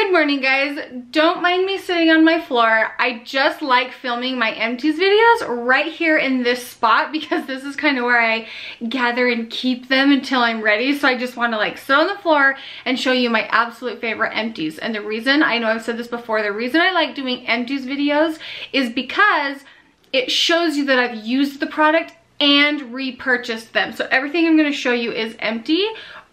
Good morning guys. Don't mind me sitting on my floor. I just like filming my empties videos right here in this spot because this is kind of where I gather and keep them until I'm ready. So I just want to like sit on the floor and show you my absolute favorite empties. And the reason, I know I've said this before, the reason I like doing empties videos is because it shows you that I've used the product and repurchased them. So everything I'm going to show you is empty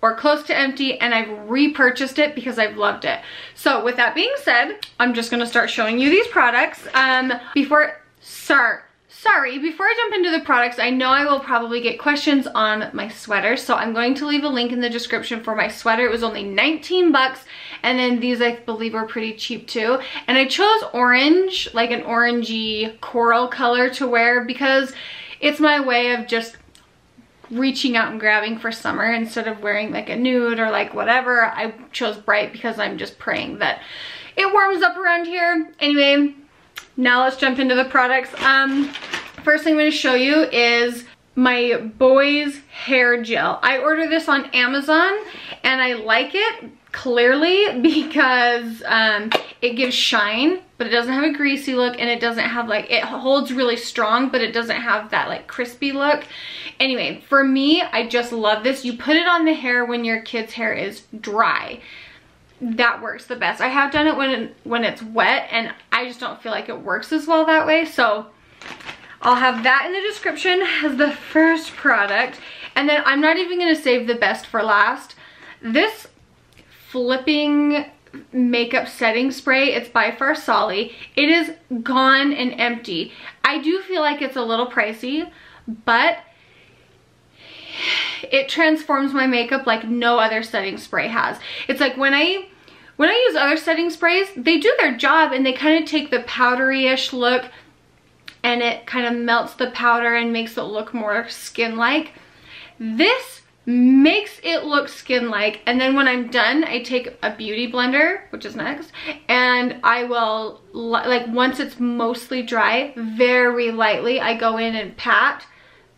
or close to empty and I've repurchased it because I've loved it. So with that being said, I'm just gonna start showing you these products. Um, before, sorry, sorry, before I jump into the products, I know I will probably get questions on my sweater. So I'm going to leave a link in the description for my sweater. It was only 19 bucks. And then these I believe are pretty cheap too. And I chose orange, like an orangey coral color to wear because it's my way of just reaching out and grabbing for summer instead of wearing like a nude or like whatever. I chose bright because I'm just praying that it warms up around here. Anyway, now let's jump into the products. Um, first thing I'm going to show you is my boys hair gel. I ordered this on Amazon and I like it clearly because um, it gives shine but it doesn't have a greasy look and it doesn't have like it holds really strong but it doesn't have that like crispy look. Anyway for me I just love this. You put it on the hair when your kid's hair is dry. That works the best. I have done it when when it's wet and I just don't feel like it works as well that way so I'll have that in the description as the first product. And then I'm not even going to save the best for last. This flipping makeup setting spray. It's by Farsali. It is gone and empty. I do feel like it's a little pricey, but it transforms my makeup like no other setting spray has. It's like when I when I use other setting sprays, they do their job and they kind of take the powdery-ish look and it kind of melts the powder and makes it look more skin-like. This makes it look skin-like. And then when I'm done I take a beauty blender which is next and I will like once it's mostly dry very lightly I go in and pat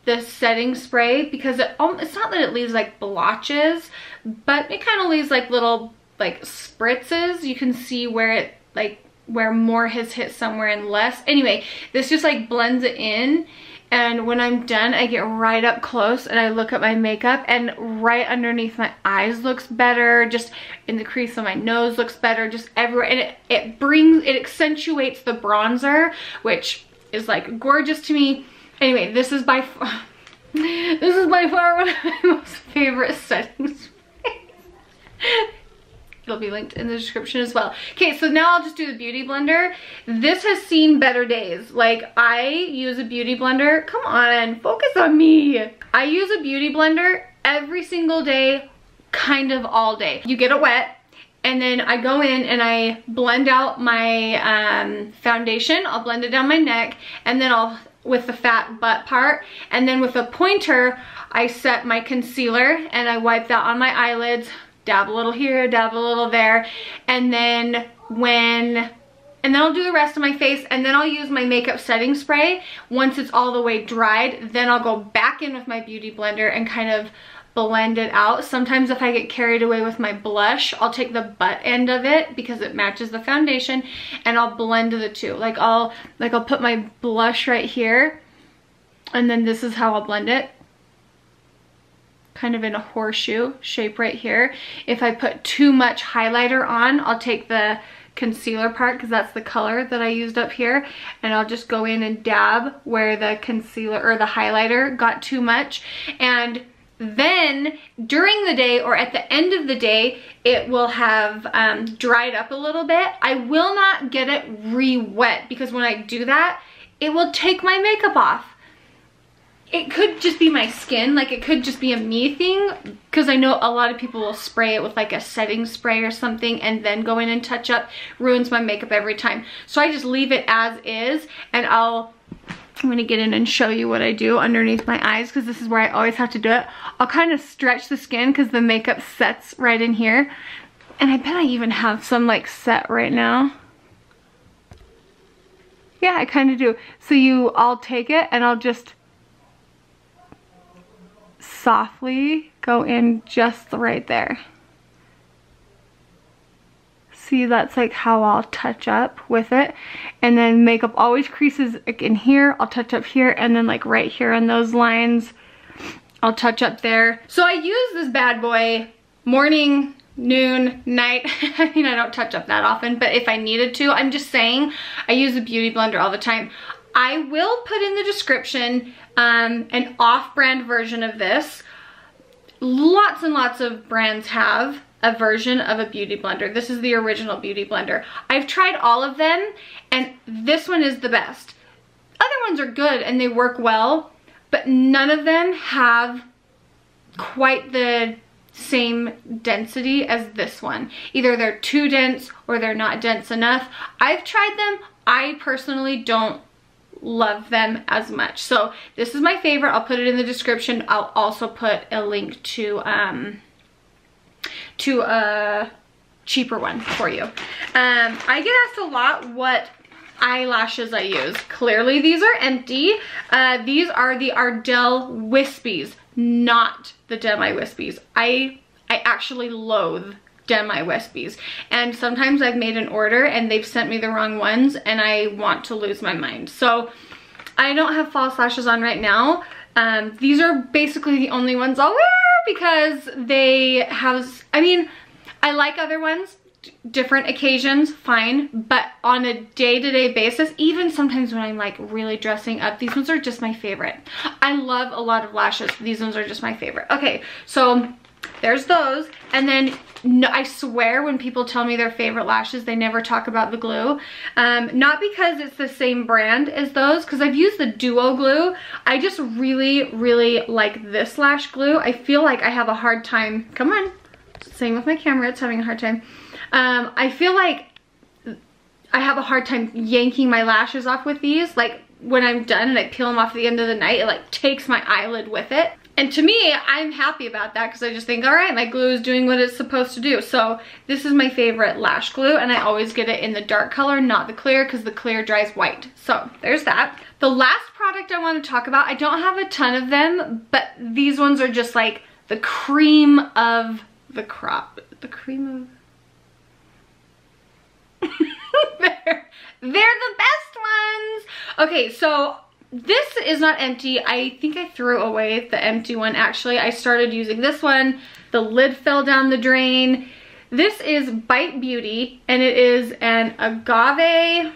the setting spray because it, it's not that it leaves like blotches but it kind of leaves like little like spritzes. You can see where it like where more has hit somewhere and less. Anyway this just like blends it in and when I'm done I get right up close and I look at my makeup and right underneath my eyes looks better. Just in the crease of my nose looks better. Just everywhere. And it, it brings it accentuates the bronzer which is like gorgeous to me. Anyway this is by this is by far one of my most favorite settings It'll be linked in the description as well. Okay, so now I'll just do the Beauty Blender. This has seen better days. Like, I use a Beauty Blender. Come on, focus on me. I use a Beauty Blender every single day, kind of all day. You get it wet, and then I go in and I blend out my um, foundation. I'll blend it down my neck, and then I'll, with the fat butt part, and then with a pointer, I set my concealer, and I wipe that on my eyelids, dab a little here, dab a little there. And then when and then I'll do the rest of my face and then I'll use my makeup setting spray. Once it's all the way dried, then I'll go back in with my beauty blender and kind of blend it out. Sometimes if I get carried away with my blush, I'll take the butt end of it because it matches the foundation and I'll blend the two. Like I'll like I'll put my blush right here and then this is how I'll blend it kind of in a horseshoe shape right here. If I put too much highlighter on, I'll take the concealer part because that's the color that I used up here and I'll just go in and dab where the concealer or the highlighter got too much. And then during the day or at the end of the day it will have um, dried up a little bit. I will not get it re-wet because when I do that it will take my makeup off it could just be my skin like it could just be a me thing because I know a lot of people will spray it with like a setting spray or something and then go in and touch up ruins my makeup every time. So I just leave it as is and I'll I'm gonna get in and show you what I do underneath my eyes because this is where I always have to do it. I'll kind of stretch the skin because the makeup sets right in here. And I bet I even have some like set right now. Yeah I kind of do. So you I'll take it and I'll just softly go in just right there. See, that's like how I'll touch up with it. And then makeup always creases like in here. I'll touch up here and then like right here on those lines. I'll touch up there. So I use this bad boy morning, noon, night. I mean, I don't touch up that often, but if I needed to, I'm just saying I use a beauty blender all the time. I will put in the description um, an off-brand version of this. Lots and lots of brands have a version of a beauty blender. This is the original beauty blender. I've tried all of them and this one is the best. Other ones are good and they work well, but none of them have quite the same density as this one. Either they're too dense or they're not dense enough. I've tried them. I personally don't love them as much. So this is my favorite. I'll put it in the description. I'll also put a link to um to a cheaper one for you. Um, I get asked a lot what eyelashes I use. Clearly these are empty. Uh, these are the Ardell Wispies, not the Demi Wispies. I, I actually loathe Demi Wispies. And sometimes I've made an order and they've sent me the wrong ones and I want to lose my mind. So I don't have false lashes on right now. Um, these are basically the only ones I'll wear because they have, I mean, I like other ones, different occasions, fine, but on a day-to-day -day basis, even sometimes when I'm like really dressing up, these ones are just my favorite. I love a lot of lashes. These ones are just my favorite. Okay, so there's those. And then no, I swear when people tell me their favorite lashes, they never talk about the glue. Um, not because it's the same brand as those, because I've used the Duo glue. I just really, really like this lash glue. I feel like I have a hard time, come on, same with my camera, it's having a hard time. Um, I feel like I have a hard time yanking my lashes off with these. Like when I'm done and I peel them off at the end of the night, it like takes my eyelid with it. And to me, I'm happy about that because I just think, all right, my glue is doing what it's supposed to do. So this is my favorite lash glue and I always get it in the dark color, not the clear because the clear dries white. So there's that. The last product I want to talk about, I don't have a ton of them, but these ones are just like the cream of the crop. The cream of... they're, they're the best ones. Okay, so this is not empty. I think I threw away the empty one actually. I started using this one. The lid fell down the drain. This is Bite Beauty and it is an agave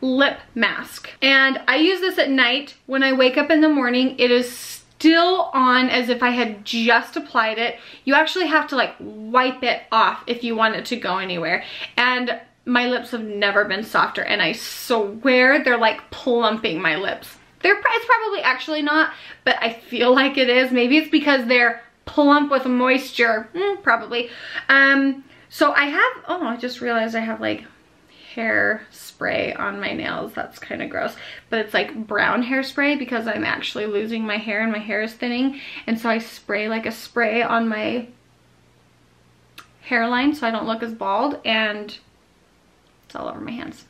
lip mask. And I use this at night. When I wake up in the morning, it is still on as if I had just applied it. You actually have to like wipe it off if you want it to go anywhere. And my lips have never been softer and I swear they're like plumping my lips. They're, it's probably actually not, but I feel like it is. Maybe it's because they're plump with moisture, mm, probably. Um, so I have, oh, I just realized I have like hair spray on my nails. That's kind of gross, but it's like brown hairspray because I'm actually losing my hair and my hair is thinning. And so I spray like a spray on my hairline so I don't look as bald and it's all over my hands.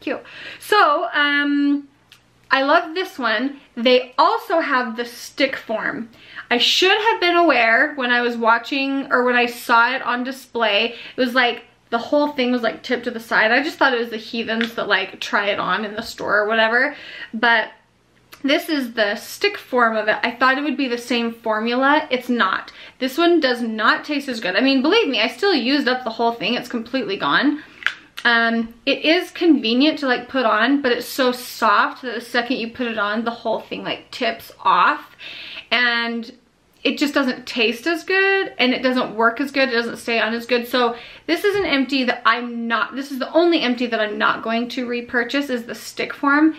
Cute. So, um, I love this one. They also have the stick form. I should have been aware when I was watching or when I saw it on display. It was like the whole thing was like tipped to the side. I just thought it was the heathens that like try it on in the store or whatever. But this is the stick form of it. I thought it would be the same formula. It's not. This one does not taste as good. I mean, believe me, I still used up the whole thing. It's completely gone. Um, it is convenient to like put on, but it's so soft that the second you put it on, the whole thing like tips off. And it just doesn't taste as good and it doesn't work as good. It doesn't stay on as good. So this is an empty that I'm not, this is the only empty that I'm not going to repurchase is the stick form,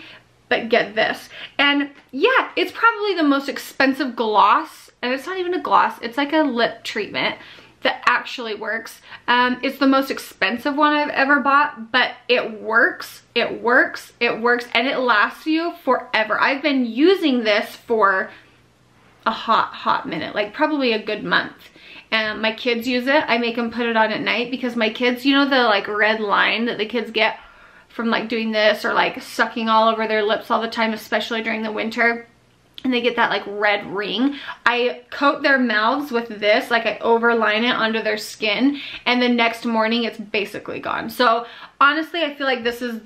but get this. And yeah, it's probably the most expensive gloss and it's not even a gloss. It's like a lip treatment that actually works. Um, it's the most expensive one I've ever bought, but it works, it works, it works, and it lasts you forever. I've been using this for a hot, hot minute, like probably a good month. And my kids use it. I make them put it on at night because my kids, you know the like red line that the kids get from like doing this or like sucking all over their lips all the time, especially during the winter? And they get that like red ring. I coat their mouths with this, like I overline it under their skin and the next morning it's basically gone. So honestly, I feel like this is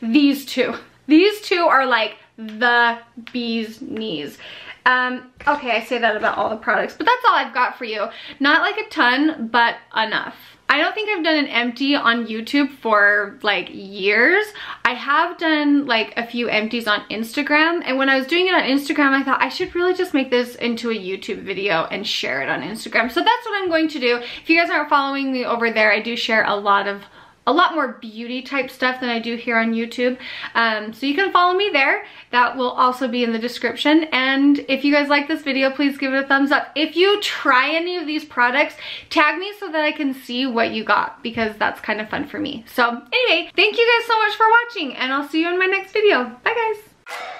these two. These two are like the bee's knees. Um, okay, I say that about all the products, but that's all I've got for you. Not like a ton, but enough. I don't think I've done an empty on YouTube for like years. I have done like a few empties on Instagram and when I was doing it on Instagram I thought I should really just make this into a YouTube video and share it on Instagram. So that's what I'm going to do. If you guys aren't following me over there, I do share a lot of a lot more beauty type stuff than I do here on YouTube. Um, so you can follow me there. That will also be in the description. And if you guys like this video, please give it a thumbs up. If you try any of these products, tag me so that I can see what you got because that's kind of fun for me. So anyway, thank you guys so much for watching and I'll see you in my next video. Bye guys.